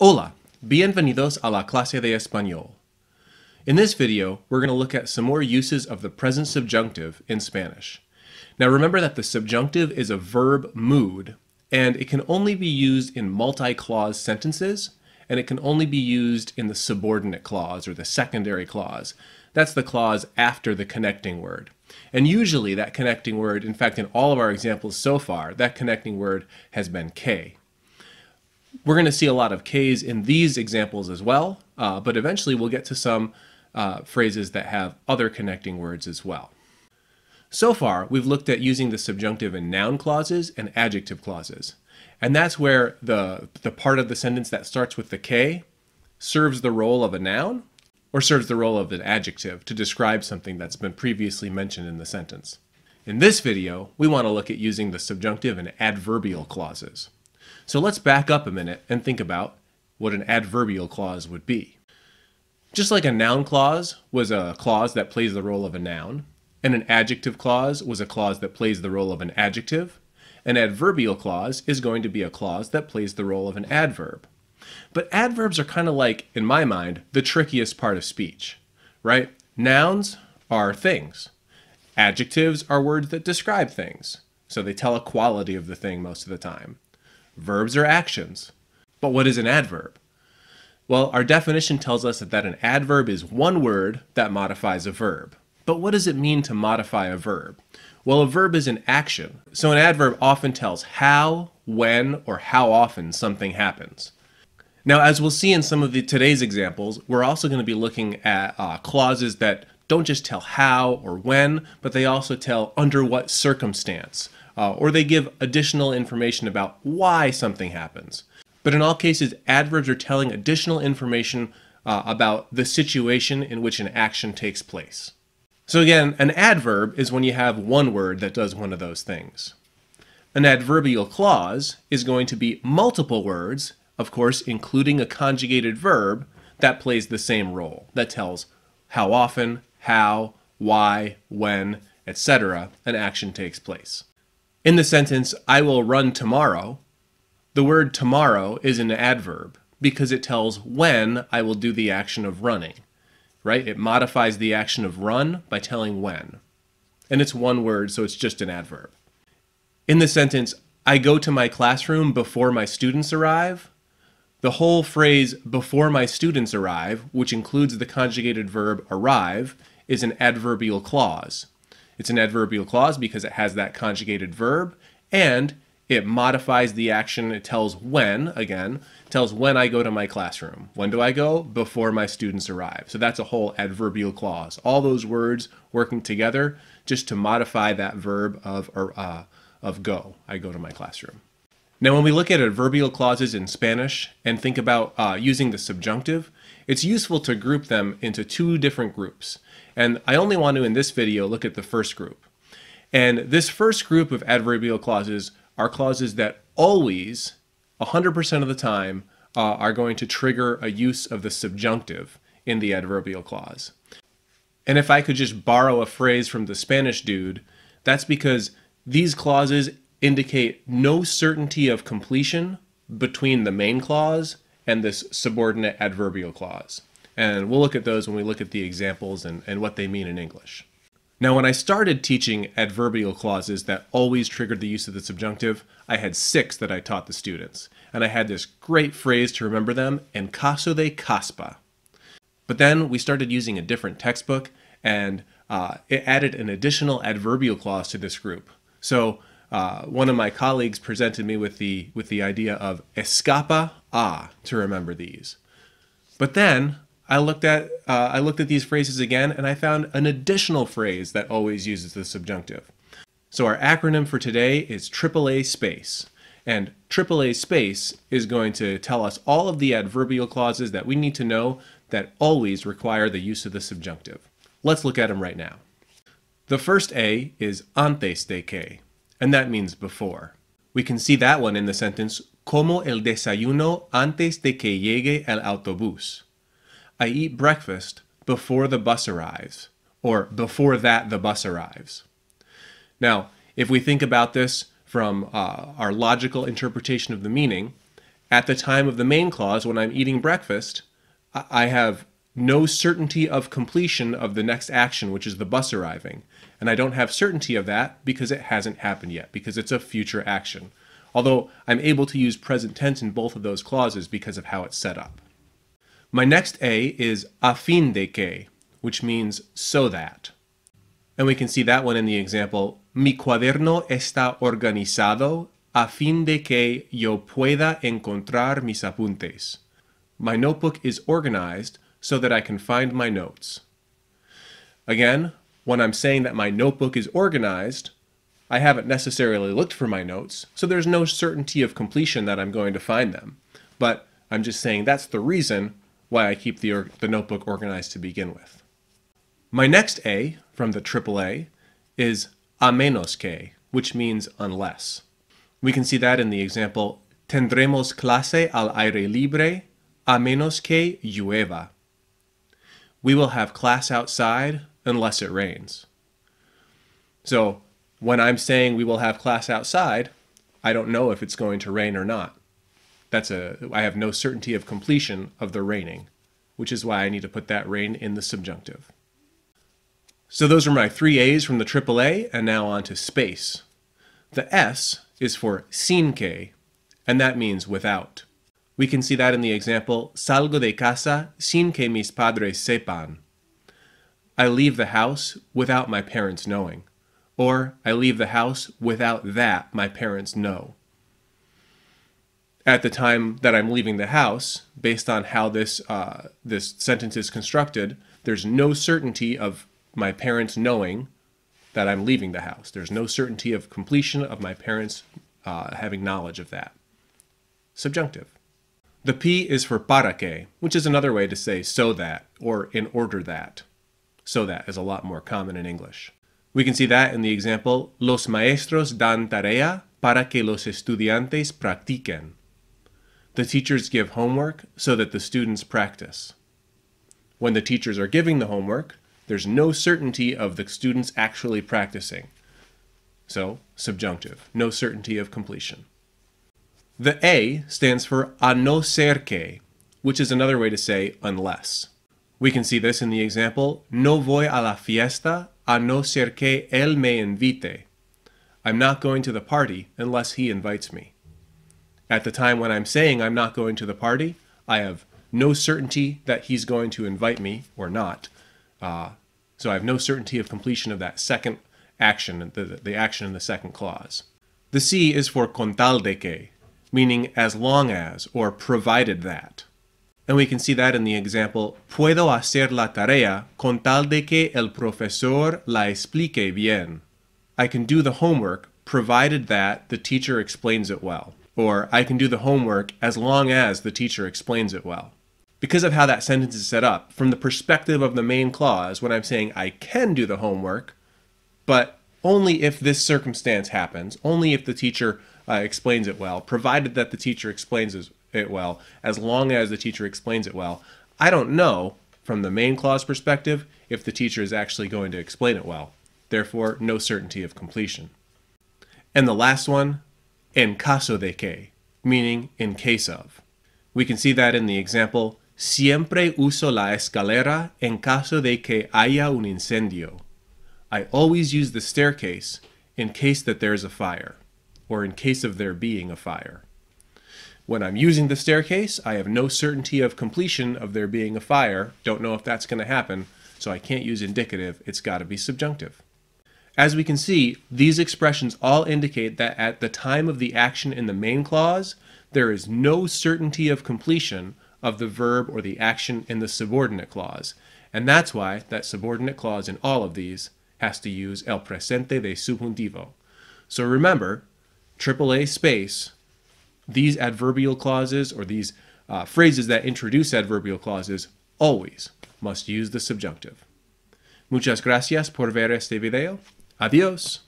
Hola, bienvenidos a la clase de español. In this video, we're going to look at some more uses of the present subjunctive in Spanish. Now remember that the subjunctive is a verb mood, and it can only be used in multi-clause sentences, and it can only be used in the subordinate clause or the secondary clause. That's the clause after the connecting word. And usually that connecting word, in fact in all of our examples so far, that connecting word has been que. We're going to see a lot of ques in these examples as well, uh, but eventually we'll get to some uh, phrases that have other connecting words as well. So far, we've looked at using the subjunctive in noun clauses and adjective clauses. And that's where the, the part of the sentence that starts with the que serves the role of a noun or serves the role of an adjective to describe something that's been previously mentioned in the sentence. In this video, we want to look at using the subjunctive and adverbial clauses. So let's back up a minute and think about what an adverbial clause would be. Just like a noun clause was a clause that plays the role of a noun, and an adjective clause was a clause that plays the role of an adjective, an adverbial clause is going to be a clause that plays the role of an adverb. But adverbs are kind of like, in my mind, the trickiest part of speech, right? Nouns are things. Adjectives are words that describe things, so they tell a quality of the thing most of the time. Verbs are actions. But what is an adverb? Well, our definition tells us that an adverb is one word that modifies a verb. But what does it mean to modify a verb? Well, a verb is an action, so an adverb often tells how, when, or how often something happens. Now, as we'll see in some of the today's examples, we're also going to be looking at uh, clauses that don't just tell how or when, but they also tell under what circumstance, uh, or they give additional information about why something happens. But in all cases, adverbs are telling additional information uh, about the situation in which an action takes place. So again, an adverb is when you have one word that does one of those things. An adverbial clause is going to be multiple words, of course, including a conjugated verb that plays the same role, that tells how often, how, why, when, etc. an action takes place. In the sentence, I will run tomorrow, the word tomorrow is an adverb because it tells when I will do the action of running, right? It modifies the action of run by telling when. And it's one word, so it's just an adverb. In the sentence, I go to my classroom before my students arrive, the whole phrase before my students arrive, which includes the conjugated verb arrive, is an adverbial clause. It's an adverbial clause because it has that conjugated verb and it modifies the action. It tells when, again, tells when I go to my classroom. When do I go? Before my students arrive. So that's a whole adverbial clause. All those words working together just to modify that verb of, or, uh, of go. I go to my classroom. Now, when we look at adverbial clauses in Spanish and think about uh, using the subjunctive, it's useful to group them into two different groups. And I only want to, in this video, look at the first group. And this first group of adverbial clauses are clauses that always, 100% of the time, uh, are going to trigger a use of the subjunctive in the adverbial clause. And if I could just borrow a phrase from the SpanishDict, that's because these clauses indicate no certainty of completion between the main clause and this subordinate adverbial clause. And we'll look at those when we look at the examples and, and what they mean in English. Now, when I started teaching adverbial clauses that always triggered the use of the subjunctive, I had six that I taught the students. And I had this great phrase to remember them, en caso de caspa. But then we started using a different textbook, and uh, it added an additional adverbial clause to this group. So uh, one of my colleagues presented me with the, with the idea of escapa a to remember these. But then I looked at uh, I looked at these phrases again and I found an additional phrase that always uses the subjunctive. So our acronym for today is AAA space. And AAA space is going to tell us all of the adverbial clauses that we need to know that always require the use of the subjunctive. Let's look at them right now. The first A is antes de que, and that means before. We can see that one in the sentence como el desayuno antes de que llegue el autobús. I eat breakfast before the bus arrives, or before that the bus arrives. Now, if we think about this from uh, our logical interpretation of the meaning, At the time of the main clause, when I'm eating breakfast, I have no certainty of completion of the next action, which is the bus arriving. And I don't have certainty of that because it hasn't happened yet, because it's a future action. Although I'm able to use present tense in both of those clauses because of how it's set up. My next A is a fin de que, which means so that. And we can see that one in the example, mi cuaderno está organizado a fin de que yo pueda encontrar mis apuntes. My notebook is organized so that I can find my notes. Again, when I'm saying that my notebook is organized, I haven't necessarily looked for my notes, so there's no certainty of completion that I'm going to find them. But I'm just saying that's the reason why I keep the, the notebook organized to begin with. My next A from the AAA is a menos que, which means unless. We can see that in the example, tendremos clase al aire libre a menos que llueva. We will have class outside unless it rains. So when I'm saying we will have class outside, I don't know if it's going to rain or not. That's a I have no certainty of completion of the raining, which is why I need to put that rain in the subjunctive. So those are my three A's from the AAA, and now on to space. The S is for sin que, and that means without. We can see that in the example, salgo de casa sin que mis padres sepan. I leave the house without my parents knowing. Or I leave the house without that my parents know. At the time that I'm leaving the house, based on how this, uh, this sentence is constructed, there's no certainty of my parents knowing that I'm leaving the house. There's no certainty of completion of my parents uh, having knowledge of that. Subjunctive. The P is for para que, which is another way to say so that or in order that. So that is a lot more common in English. We can see that in the example, Los maestros dan tarea para que los estudiantes practiquen. The teachers give homework so that the students practice. When the teachers are giving the homework, there's no certainty of the students actually practicing. So, subjunctive, no certainty of completion. The A stands for a no ser que, which is another way to say unless. We can see this in the example, no voy a la fiesta a no ser que él me invite. I'm not going to the party unless he invites me. At the time when I'm saying I'm not going to the party, I have no certainty that he's going to invite me or not, uh, so I have no certainty of completion of that second action, the, the action in the second clause. The C is for con tal de que, meaning as long as or provided that. And we can see that in the example, puedo hacer la tarea con tal de que el profesor la explique bien. I can do the homework provided that the teacher explains it well. Or I can do the homework as long as the teacher explains it well because of how that sentence is set up, from the perspective of the main clause, when I'm saying I can do the homework, but only if this circumstance happens, only if the teacher uh, explains it well, provided that the teacher explains it well, as long as the teacher explains it well. I don't know, from the main clause perspective, if the teacher is actually going to explain it well. Therefore, no certainty of completion. And the last one, en caso de que, meaning in case of. We can see that in the example, Siempre uso la escalera en caso de que haya un incendio. I always use the staircase in case that there's a fire, or in case of there being a fire. When I'm using the staircase, I have no certainty of completion of there being a fire, don't know if that's going to happen, so I can't use indicative, it's got to be subjunctive. As we can see, these expressions all indicate that at the time of the action in the main clause, there is no certainty of completion of the verb or the action in the subordinate clause. And that's why that subordinate clause in all of these has to use el presente de subjuntivo. So remember, AAA space, these adverbial clauses or these uh, phrases that introduce adverbial clauses always must use the subjunctive. Muchas gracias por ver este video. Adiós.